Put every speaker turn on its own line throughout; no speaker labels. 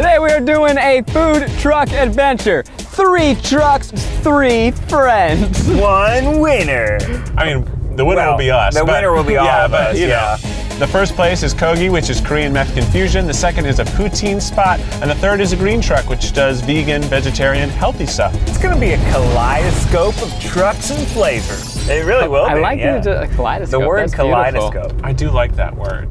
Today we are doing a food truck adventure. Three trucks, three friends.
One winner.
I mean, the winner
Well,
will be us.
the
but-
winner will be all
yeah,
of
but,
us,
you
yeah.
know. The first place is Kogi, which is Korean Mexican fusion. The second is a poutine spot. And the third is a green truck, which does vegan, vegetarian, healthy stuff.
It's gonna be a kaleidoscope of trucks and flavors. It really will
I
be.
like
yeah.
the, the kaleidoscope.
The word
That's beautiful.
kaleidoscope.
I do like that word.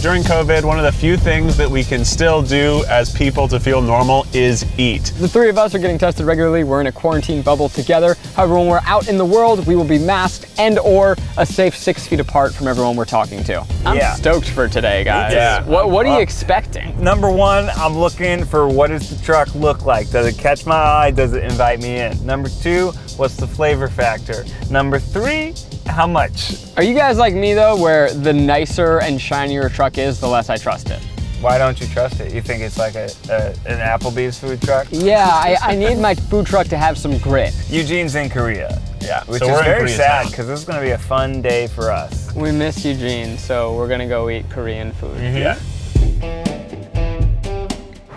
During COVID, one of the few things that we can still do as people to feel normal is eat.
The three of us are getting tested regularly. We're in a quarantine bubble together. However, when we're out in the world, we will be masked and or a safe six feet apart from everyone we're talking to. I'm
Yeah.
stoked for today, guys.
Yeah.
What, what are you
uh,
expecting?
Number one, I'm looking for what does the truck look like? Does it catch my eye? Does it invite me in? Number two, what's the flavor factor? Number three, how much?
Are you guys like me though, where the nicer and shinier a truck is, the less I trust it?
Why don't you trust it? You think it's like a, a an Applebee's food truck?
Yeah, I, I need my food truck to have some grit.
Eugene's in Korea.
Yeah,
Which
so
is
we're
very sad because this is going to be a fun day for us.
We miss Eugene, so we're gonna go eat Korean food. Mm-hmm.
Yeah.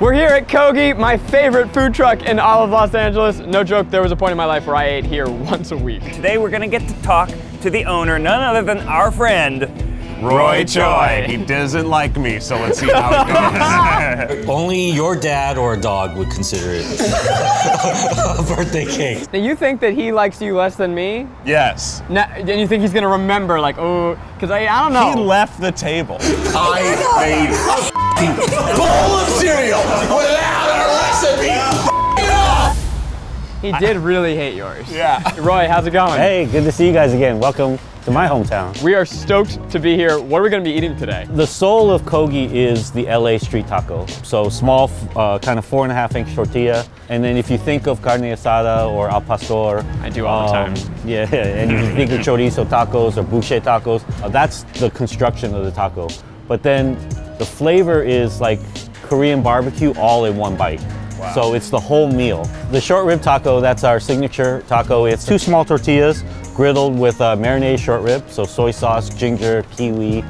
We're here at Kogi, my favorite food truck in all of Los Angeles. No joke, there was a point in my life where I ate here once a week.
Today we're to get to talk to the owner, none other than our friend,
Roy Choi. He doesn't like me, so let's see how it goes.
Only your dad or a dog would consider it a birthday cake.
Now you think that he likes you less than me?
yes.
Now, and you think he's gonna remember like, oh, because I, I don't know.
He left the table.
I made a bowl of cereal without a recipe.
He did really hate yours.
Yeah.
Roy, how's it going?
Hey, good to see you guys again. Welcome to my hometown.
We are stoked to be here. What are we gonna be eating today?
The soul of Kogi is the LA street taco. So small, uh, kind of four and a half inch tortilla. And then if you think of carne asada or al pastor.
I do all the time.
Yeah, and if you think of chorizo tacos or buche tacos, uh, that's the construction of the taco. But then the flavor is like Korean barbecue all in one bite. So it's the whole meal. The short rib taco, that's our signature taco. It's two small tortillas griddled with uh, marinated short rib, so soy sauce, ginger, kiwi,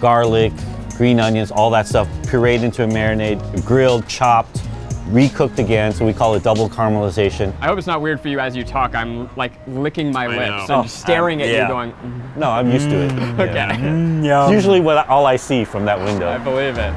garlic, green onions, all that stuff pureed into a marinade, grilled, chopped, recooked again, so we call it double caramelization.
I hope it's not weird for you as you talk. I'm like licking my lips
know.
and just staring at
yeah.
you going, "Mm,
No, I'm used to it.
okay.
Yeah. It's usually what all I see from that window.
I believe it.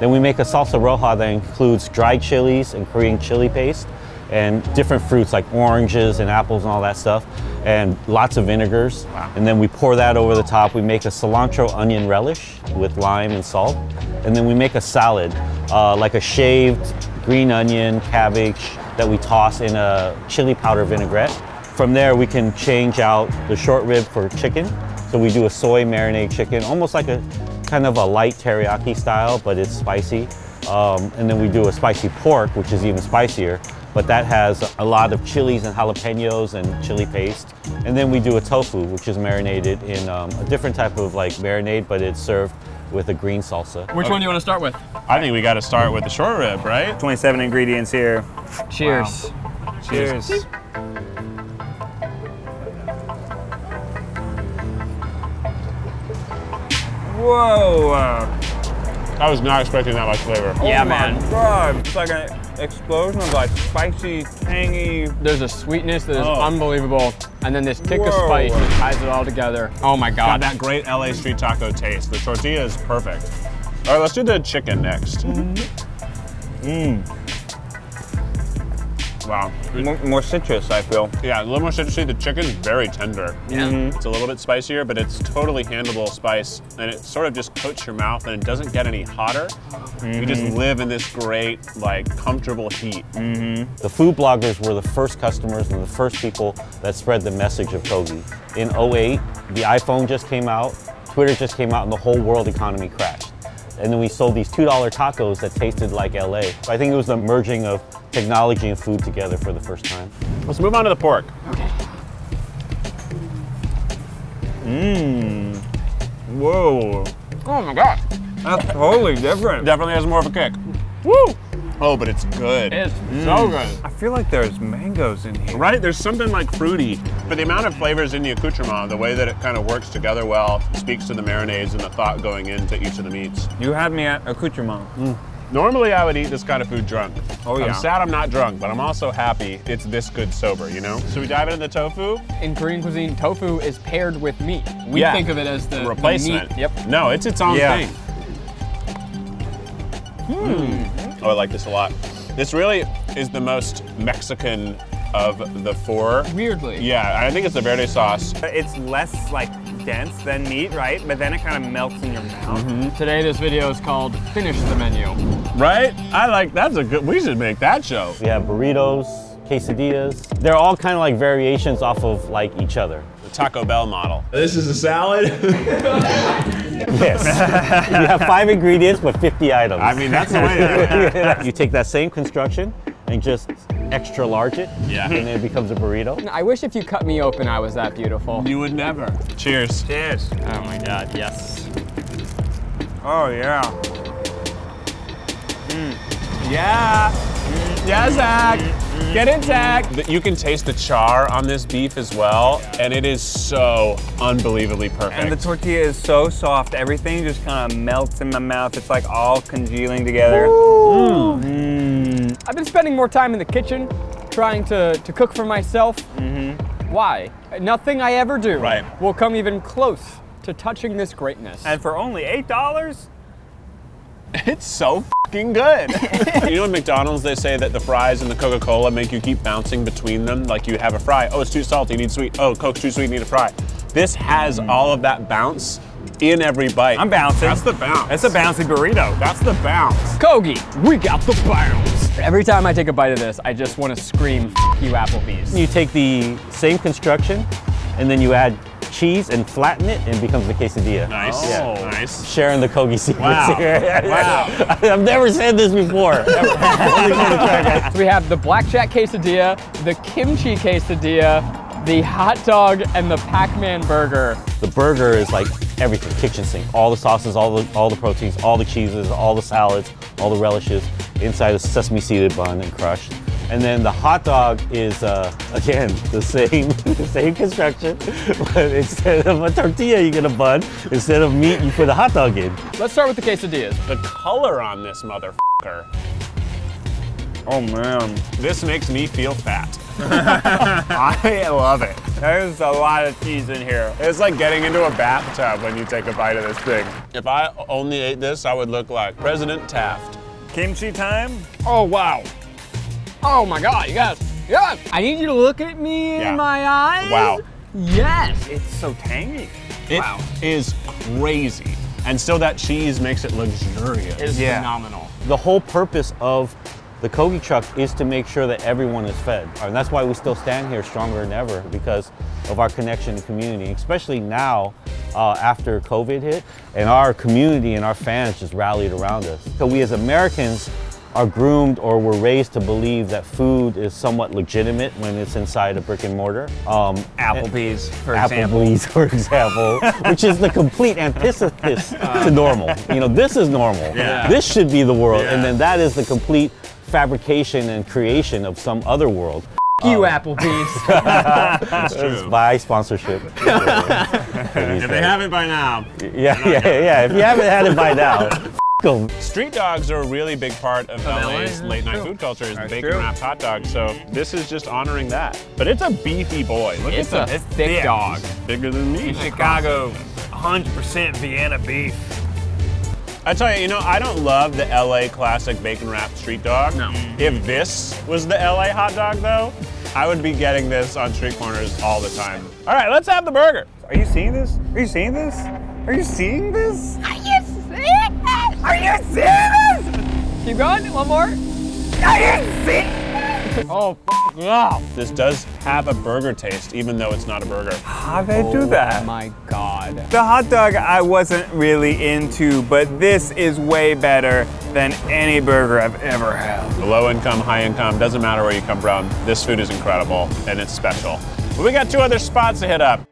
Then we make a salsa roja that includes dried chilies and Korean chili paste and different fruits like oranges and apples and all that stuff and lots of vinegars. And then we pour that over the top. We make a cilantro onion relish with lime and salt. And then we make a salad, uh, like a shaved green onion, cabbage that we toss in a chili powder vinaigrette. From there, we can change out the short rib for chicken. So we do a soy marinade chicken, almost like a kind of a light teriyaki style, but it's spicy. Um, and then we do a spicy pork, which is even spicier, but that has a lot of chilies and jalapenos and chili paste. And then we do a tofu, which is marinated in um, a different type of like marinade, but it's served with a green salsa.
Which one do you want to start with?
I think we got to start with the short rib, right?
27 ingredients here.
Cheers.
Cheers. Whoa.
I was not expecting that much flavor.
Yeah,
oh
man.
My God. It's like an explosion of like spicy, tangy.
There's a sweetness that is
Oh.
unbelievable, and then this kick of spice that ties it all together. Oh my
Got
god.
that great LA street taco taste. The tortilla is perfect. All right, let's do the chicken next.
Mmm.
Wow.
More, more citrus, I feel.
Yeah, a little more citrusy. The chicken's very tender.
Yeah. Mm-hmm.
It's a little bit spicier, but it's totally handleable spice, and it sort of just coats your mouth, and it doesn't get any hotter. You just mm-hmm. live in this great, like, comfortable heat. Mm-hmm.
The food bloggers were the first customers and the first people that spread the message of Kogi. In 08, the iPhone just came out, Twitter just came out, and the whole world economy crashed. And then we sold these $2 tacos that tasted like LA. So I think it was the merging of technology and food together for the first time.
Let's move on to the pork. Okay.
Mmm. Whoa.
Oh my god.
That's totally different.
Definitely has more of a kick. Woo! Oh, but it's good.
It's so good.
I feel like there's mangoes in here.
Right? There's something like fruity. But the amount of flavors in the accoutrement, the way that it kind of works together well, speaks to the marinades and the thought going into each of the meats.
You had me at accoutrement.
Normally, I would eat this kind of food drunk.
Oh, yeah.
I'm sad I'm not drunk, but I'm also happy it's this good sober, you know? So we dive into the tofu?
In Korean cuisine, tofu is paired with meat. We
Yeah.
think of it as the the
Replacement.
meat. Yep.
No, it's its own
Yeah.
thing. Hmm. Oh, I like this a lot. This really is the most Mexican of the four.
Weirdly.
Yeah, I think it's the verde sauce.
It's less like dense than meat, right? But then it kind of melts in your mouth. Mm-hmm.
Today, this video is called Finish the Menu.
Right? I like that's a good. We should make that show.
We have burritos, quesadillas. They're all kind of like variations off of like each other.
The Taco Bell model.
This is a salad.
Yes. you have five ingredients but 50 items.
I mean, that's the way. To do it.
you take that same construction and just extra large it.
Yeah.
And then it becomes a burrito.
I wish if you cut me open, I was that beautiful.
You would never. Cheers.
Cheers.
Oh my god, yes.
Oh yeah. Hmm.
Yeah. Yeah, Zach. Get in, Zach. You can taste the char on this beef as well, and it is so unbelievably perfect.
And the tortilla is so soft. Everything just kind of melts in my mouth. It's like all congealing together. Mm.
I've been spending more time in the kitchen trying to, to cook for myself. Mm-hmm. Why? Nothing I ever do
Right.
will come even close to touching this greatness.
And for only eight dollars,
It's so fucking good. you know, in McDonald's, they say that the fries and the Coca Cola make you keep bouncing between them. Like you have a fry, oh, it's too salty, need sweet. Oh, Coke's too sweet, need a fry. This has mm. all of that bounce in every bite.
I'm bouncing.
That's the bounce.
It's a bouncy burrito.
That's the bounce.
Kogi, we got the bounce. Every time I take a bite of this, I just want to scream, F you Applebee's.
You take the same construction and then you add cheese and flatten it and it becomes the quesadilla.
Nice.
Yeah.
Oh, nice.
Sharing the Kogi secrets
Wow.
here.
Wow.
I've never said this before. ever. Only the track.
So we have the blackjack quesadilla, the kimchi quesadilla, the hot dog, and the Pac-Man burger.
The burger is like everything, kitchen sink. All the sauces, all the all the proteins, all the cheeses, all the salads, all the relishes inside a sesame seeded bun and crushed. And then the hot dog is uh, again the same same construction, but instead of a tortilla you get a bun. Instead of meat you put a hot dog in.
Let's start with the quesadillas.
The color on this motherfucker.
Oh man,
This makes me feel fat.
I love it. There's a lot of cheese in here.
It's like getting into a bathtub when you take a bite of this thing. If I only ate this, I would look like President Taft.
Kimchi time.
Oh wow. Oh my god, you guys. Yes. I need you to look at me
Yeah.
in my eyes.
Wow.
Yes.
It's so tangy.
It
Wow.
is crazy. And still that cheese makes it luxurious.
It's
Yeah.
phenomenal.
The whole purpose of the Kogi truck is to make sure that everyone is fed. And that's why we still stand here stronger than ever because of our connection and community, especially now uh, after COVID hit and our community and our fans just rallied around us. So we as Americans are groomed or were raised to believe that food is somewhat legitimate when it's inside a brick and mortar. Um,
Applebee's, for example.
Applebee's, for example, which is the complete antithesis to normal. You know, this is normal.
Yeah.
This should be the world, and then that is the complete fabrication and creation of some other world.
you Applebee's.
That's
It's
true.
by sponsorship.
If they haven't by now.
yeah, yeah, yeah. If you haven't had it by now, f- 'em.
Street dogs are a really big part of LA's
LA,
late night
true.
food culture is the bacon
true.
wrapped hot dog. So mm-hmm. this is just honoring that. But it's a beefy boy. Look
it's
at
a
this.
thick
thick.
dog.
Bigger than me.
Chicago, 100% Vienna beef.
I tell you, you know, I don't love the LA classic bacon wrapped street dog.
No. Mm-hmm.
If this was the LA hot dog though, I would be getting this on street corners all the time. All right, let's have the burger.
Are you seeing this? Are you seeing this? Are you seeing this?
You seeing this?
Keep going. One more.
Are you seeing?
Oh, f- wow.
This does have a burger taste, even though it's not a burger.
How they do oh that?
Oh my god.
The hot dog I wasn't really into, but this is way better than any burger I've ever had.
Low income, high income, doesn't matter where you come from. This food is incredible and it's special. But we got two other spots to hit up.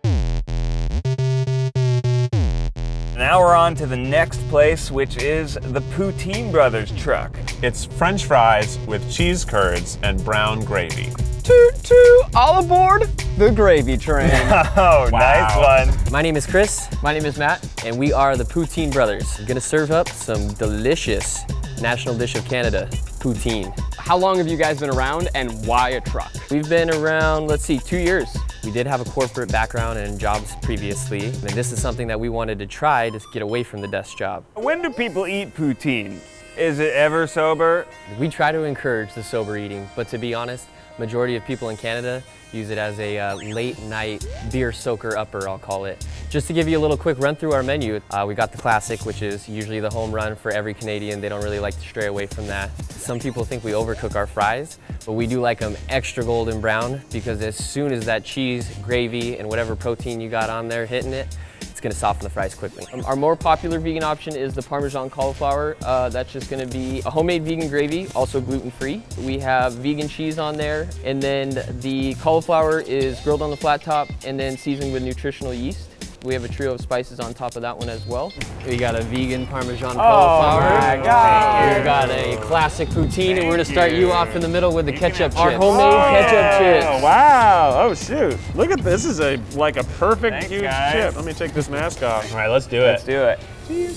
Now we're on to the next place, which is the Poutine Brothers truck.
It's French fries with cheese curds and brown gravy.
Toot toot, all aboard the gravy train.
Oh, nice one.
My name is Chris,
My name is Matt.
and we are the Poutine Brothers. We're gonna serve up some delicious national dish of Canada, poutine.
How long have you guys been around and why a truck?
We've been around, let's see, two years. We did have a corporate background and jobs previously, and this is something that we wanted to try to get away from the desk job.
When do people eat poutine? Is it ever sober?
We try to encourage the sober eating, but to be honest, majority of people in Canada use it as a uh, late night beer soaker upper, I'll call it. Just to give you a little quick run through our menu, uh, we got the classic, which is usually the home run for every Canadian. They don't really like to stray away from that. Some people think we overcook our fries, but we do like them extra golden brown because as soon as that cheese, gravy, and whatever protein you got on there hitting it, it's gonna soften the fries quickly. Um, our more popular vegan option is the Parmesan cauliflower. Uh, that's just gonna be a homemade vegan gravy, also gluten-free. We have vegan cheese on there, and then the cauliflower is grilled on the flat top and then seasoned with nutritional yeast. We have a trio of spices on top of that one as well. We got a vegan Parmesan oh, cauliflower.
my God.
We got a classic poutine, and we're gonna start you.
you.
off in the middle with the ketchup chips. Our
Oh,
homemade ketchup oh, chips.
Oh, wow. Oh, shoot. Look at this. this is a like a perfect
Thanks,
huge
guys.
chip. Let me take this mask off.
All right, let's do it.
Let's
it.
do it.
Ooh.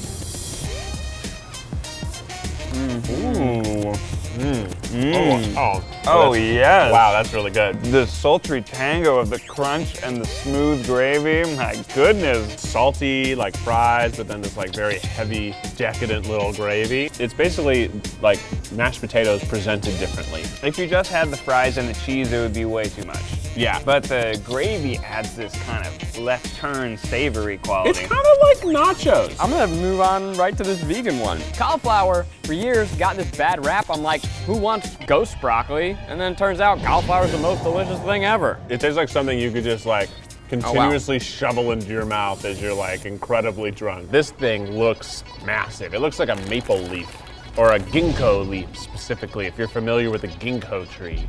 Mm-hmm. Mm. Mm. Oh,
oh,
Oh,
yes.
Wow, that's really good.
The sultry tango of the crunch and the smooth gravy. My goodness.
Salty, like fries, but then this like very heavy, decadent little gravy. It's basically like mashed potatoes presented differently.
If you just had the fries and the cheese, it would be way too much.
Yeah.
But the gravy adds this kind of left turn savory quality.
It's kind of like nachos.
I'm gonna move on right to this vegan one. Cauliflower, for years, got this bad rap. I'm like, who wants ghost broccoli? And then it turns out cauliflower's the most delicious thing ever.
It tastes like something you could just like oh, continuously shovel into your mouth as you're like incredibly drunk. This thing looks massive. It looks like a maple leaf or a ginkgo leaf specifically, if you're familiar with the ginkgo tree.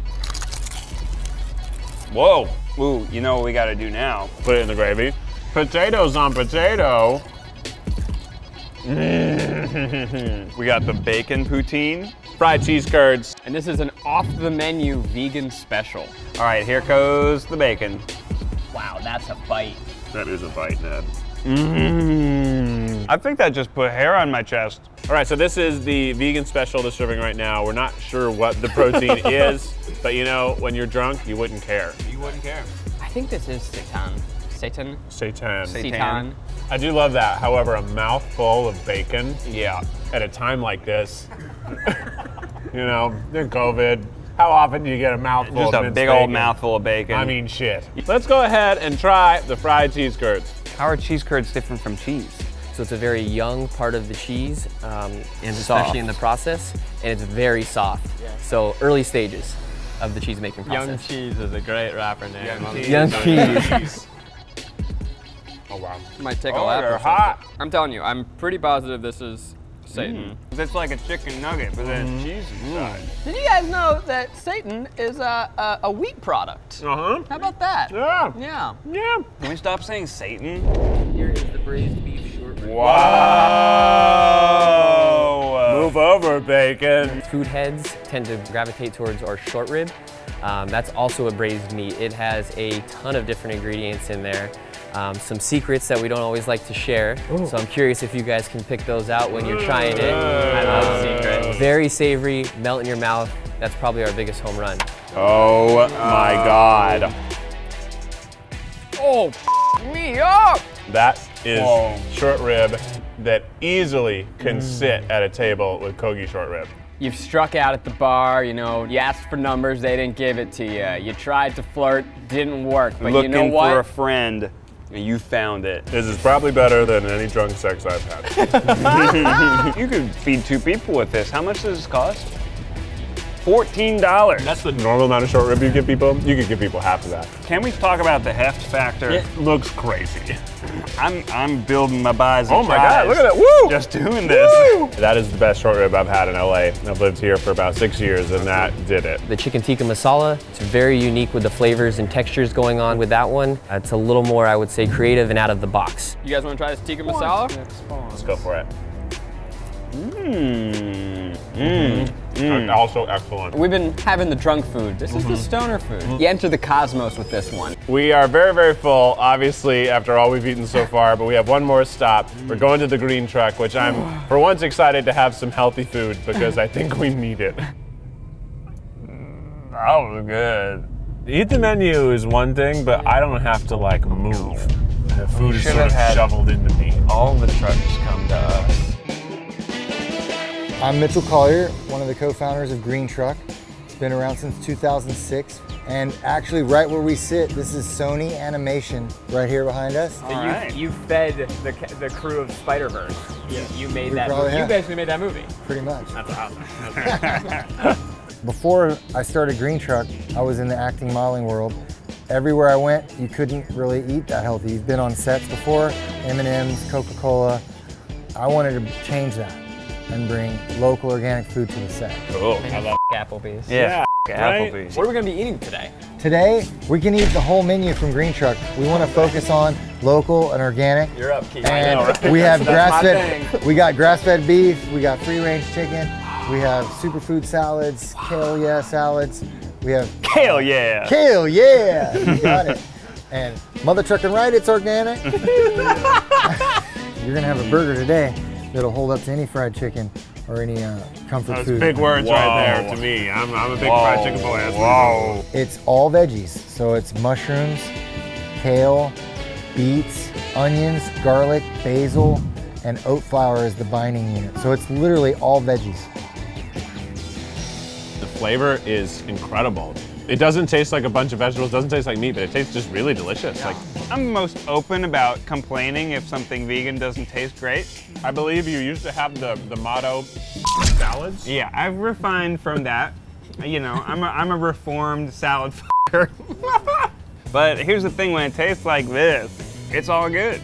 Whoa. Ooh, you know what we gotta do now?
Put it in the gravy. Potatoes on potato. Mm.
We got the bacon poutine.
Fried cheese curds.
And this is an off the menu vegan special.
All right, here goes the bacon.
Wow, that's a bite.
That is a bite, Ned.
Mmm. I think that just put hair on my chest.
All right, so this is the vegan special they're serving right now. We're not sure what the protein is, but you know, when you're drunk, you wouldn't care.
You wouldn't care.
I think this is seitan. Seitan?
Seitan.
Seitan.
I do love that. However, a mouthful of bacon
Yeah.
at a time like this, you know, in COVID, how often do you get a mouthful
Just
of
a
minced
big old mouthful of bacon.
I mean, shit. Let's go ahead and try the fried cheese curds.
how are cheese curds different from cheese?
So it's a very young part of the cheese, um, and
Soft.
especially in the process, and it's very soft. So early stages of the cheese making process.
Young Cheese is a great rapper name. I'm-
Young cheese.
Oh, wow.
Might take a
Oh,
lap.
they're
or something.
hot.
I'm telling you, I'm pretty positive this is Satan.
It's like a chicken nugget, but then
Mm-hmm.
cheese inside.
Did you guys know that Satan is a, a, a wheat product?
Uh-huh.
How about that?
Yeah.
Yeah.
Yeah.
Can we stop saying Satan?
Here is the braised beef short.
Wow.
Move over, bacon.
Food heads tend to gravitate towards our short rib. Um, that's also a braised meat. It has a ton of different ingredients in there. Um, some secrets that we don't always like to share. So I'm curious if you guys can pick those out when you're trying it.
I love secrets.
Very savory, melt in your mouth. That's probably our biggest home run.
Oh my god.
Oh, me up!
That is
Whoa.
short rib that easily can mm. sit at a table with Kogi short rib.
You've struck out at the bar, you know, you asked for numbers, they didn't give it to you. You tried to flirt, didn't work. But
Looking
you know what?
for a friend, and you found it.
This is probably better than any drunk sex I've had.
you could feed two people with this. How much does this cost? $14.
That's the normal amount of short rib you give people. You could give people half of that.
Can we talk about the heft factor?
It looks crazy.
I'm I'm building my buys.
Oh my God, look at that. Woo!
Just doing this.
That is the best short rib I've had in LA. I've lived here for about six years and that did it.
The chicken tikka masala, it's very unique with the flavors and textures going on with that one. It's a little more, I would say, creative and out of the box.
You guys want to try this tikka masala?
Let's go for it.
Mmm. Mmm.
And Also excellent.
We've been having the drunk food. This is the mm-hmm. stoner food. Mm-hmm. You enter the cosmos with this one.
We are very, very full, obviously, after all we've eaten so far, but we have one more stop. We're mm. going to the green truck, which I'm, for once, excited to have some healthy food because I think we need it.
That was good.
Eat the menu is one thing, but I don't have to, like, move. The food is sort of shoveled into me.
All the trucks come to us.
I'm Mitchell Collier, one of the co-founders of Green Truck. It's been around since 2006. And actually right where we sit, this is Sony Animation right here behind us.
So you,
right.
you fed the, the crew of Spider-Verse. You, you made
We
that
probably
movie. You basically made that movie.
Pretty much.
That's awesome.
Before I started Green Truck, I was in the acting modeling world. Everywhere I went, you couldn't really eat that healthy. You've been on sets before, M&M's, Coca-Cola. I wanted to change that and bring local organic food to the set.
Cool. I love
Applebee's.
Yeah.
right?
Applebee's.
What are we going to be eating today?
Today, we can eat the whole menu from Green Truck. We want to focus on local and organic.
You're up, Keith.
And
know, right?
we have grass-fed. We got grass-fed beef. We got free-range chicken. We have superfood salads, kale yeah salads. We have
Kale yeah.
kale yeah. You got it. And mother trucking right, it's organic. You're gonna have a burger today that'll hold up to any fried chicken or any uh, comfort
Those
food.
big words
Whoa.
right there to me. I'm, I'm a big fried chicken boy. That's
Whoa.
It's all veggies. So it's mushrooms, kale, beets, onions, garlic, basil, and oat flour is the binding unit. So it's literally all veggies.
The flavor is incredible. It doesn't taste like a bunch of vegetables, doesn't taste like meat, but it tastes just really delicious. Like
I'm most open about complaining if something vegan doesn't taste great.
I believe you used to have the, the motto salads.
Yeah, I've refined from that. You know, I'm a, I'm a reformed salad fucker. but here's the thing, when it tastes like this, it's all good.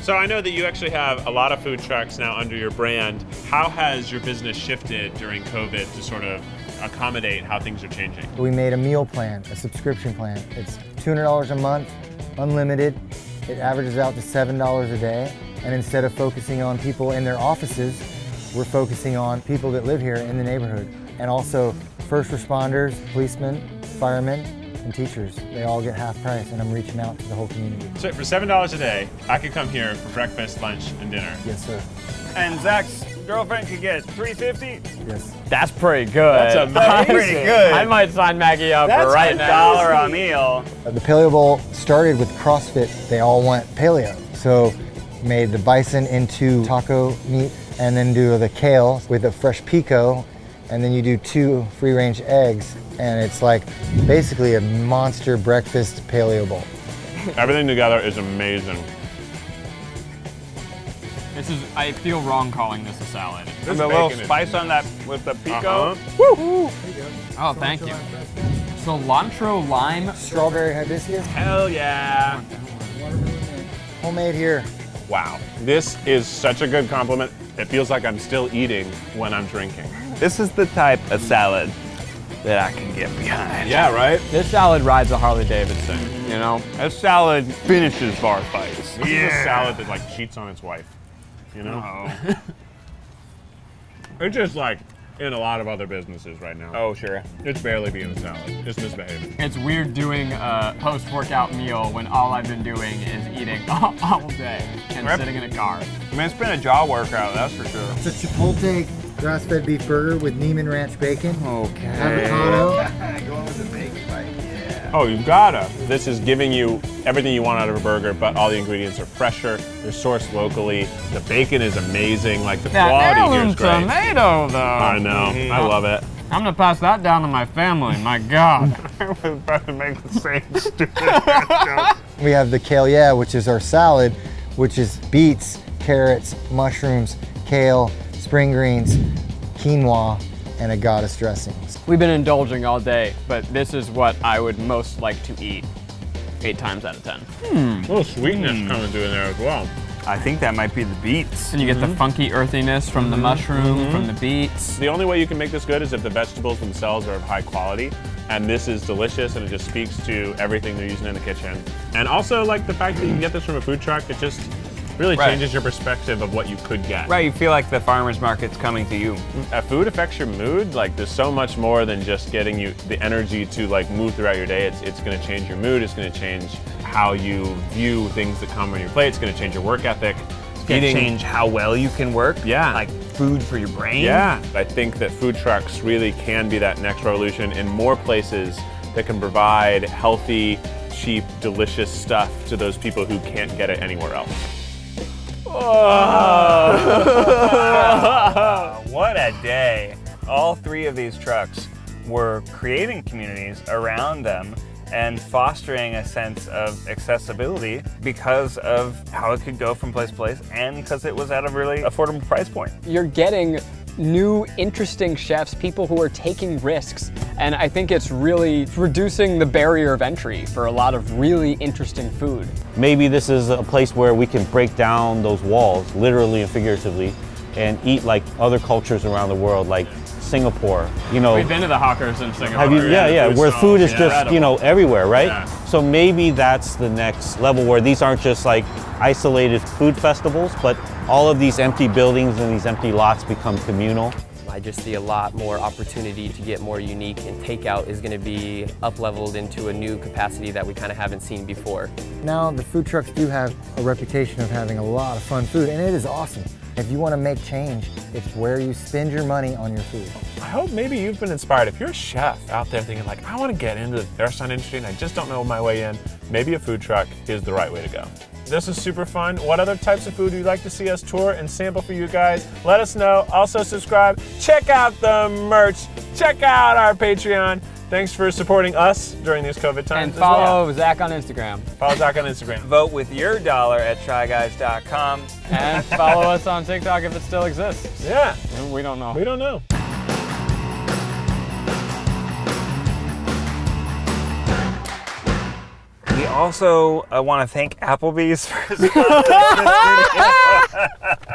So I know that you actually have a lot of food trucks now under your brand. How has your business shifted during COVID to sort of accommodate how things are changing?
We made a meal plan, a subscription plan. It's $200 a month, unlimited. It averages out to $7 a day. And instead of focusing on people in their offices, we're focusing on people that live here in the neighborhood. And also first responders, policemen, firemen, and teachers. They all get half price and I'm reaching out to the whole community.
So for seven dollars a day, I could come here for breakfast, lunch, and dinner.
Yes, sir.
And Zach's girlfriend could get 350.
Yes.
That's pretty good.
That's amazing.
Pretty good.
I might sign Maggie up
That's
right
a
now.
dollar a meal.
Uh, The Paleo Bowl started with CrossFit. They all went paleo. So made the bison into taco meat and then do the kale with a fresh pico and then you do two free range eggs and it's like basically a monster breakfast paleo bowl.
Everything together is amazing.
This is, I feel wrong calling this a salad.
And the little
bacon is-
spice on that with the pico.
Uh-huh.
Oh, thank you. Cilantro lime.
Strawberry hibiscus,
Hell yeah.
homemade here.
Wow. This is such a good compliment. It feels like I'm still eating when I'm drinking.
This is the type of salad that I can get behind.
Yeah, right?
This salad rides a Harley Davidson, you know?
This salad finishes bar fights.
This is a salad that like cheats on its wife. You know?
Oh.
It's just like in a lot of other businesses right now.
oh, sure.
It's barely being a salad. It's misbehaving.
It's weird doing a post-workout meal when all I've been doing is eating all day and
Rep-
sitting in a car.
I mean, it's been a jaw workout, that's for sure.
It's a Chipotle grass-fed beef burger with Niman Ranch bacon,
Okay.
avocado,
Oh, you gotta. This is giving you everything you want out of a burger, but all the ingredients are fresher. They're sourced locally. The bacon is amazing. Like the quality here is great.
tomato, though.
I know. I mm-hmm. love it.
I'm gonna pass that down to my family. My God.
I was about to make the same stupid joke.
We have the kale yeah, which is our salad, which is beets, carrots, mushrooms, kale, spring greens, quinoa, and a goddess dressing.
We've been indulging all day, but this is what I would most like to eat eight times out of 10. Hmm.
A little sweetness hmm. coming through in there as well.
I think that might be the beets.
And you get the mm-hmm. funky earthiness from the mm-hmm. mushroom, mm-hmm. from the beets.
The only way you can make this good is if the vegetables themselves are of high quality. And this is delicious and it just speaks to everything they're using in the kitchen. And also like the fact that you can get this from a food truck, it just really
Right.
changes your perspective of what you could get.
Right, you feel like the farmer's market's coming to you.
Uh, food affects your mood. Like there's so much more than just getting you the energy to like move throughout your day. It's it's gonna change your mood. It's gonna change how you view things that come on your plate. It's gonna change your work ethic.
It's gonna change how well you can work.
Yeah.
Like food for your brain.
Yeah, I think that food trucks really can be that next revolution in more places that can provide healthy, cheap, delicious stuff to those people who can't get it anywhere else.
Uh, what a day. All three of these trucks were creating communities around them and fostering a sense of accessibility because of how it could go from place to place and because it was at a really affordable price point.
You're getting new, interesting chefs, people who are taking risks. And I think it's really reducing the barrier of entry for a lot of really interesting food.
Maybe this is a place where we can break down those walls, literally and figuratively, and eat like other cultures around the world, like Singapore. You know,
We've been to the hawkers in Singapore.
Have you? Yeah, yeah.
food
Where
stalls,
food is
yeah.
just you know everywhere, right?
Yeah.
So maybe that's the next level where these aren't just like isolated food festivals, but all of these empty buildings and these empty lots become communal.
I just see a lot more opportunity to get more unique and takeout is going to be up leveled into a new capacity that we kind of haven't seen before.
Now the food trucks do have a reputation of having a lot of fun food and it is awesome. If you want to make change, it's where you spend your money on your food.
I hope maybe you've been inspired. If you're a chef out there thinking like, I want to get into the restaurant industry and I just don't know my way in, maybe a food truck is the right way to go. This is super fun. What other types of food would you like to see us tour and sample for you guys? Let us know. Also subscribe. Check out the merch. Check out our Patreon. Thanks for supporting us during these COVID times.
And
as well.
follow Zach on Instagram.
follow Zach on Instagram.
Vote with your dollar at tryguys.com.
And follow us on TikTok if it still exists.
Yeah,
We don't know.
we don't know.
also I want to thank Applebee's for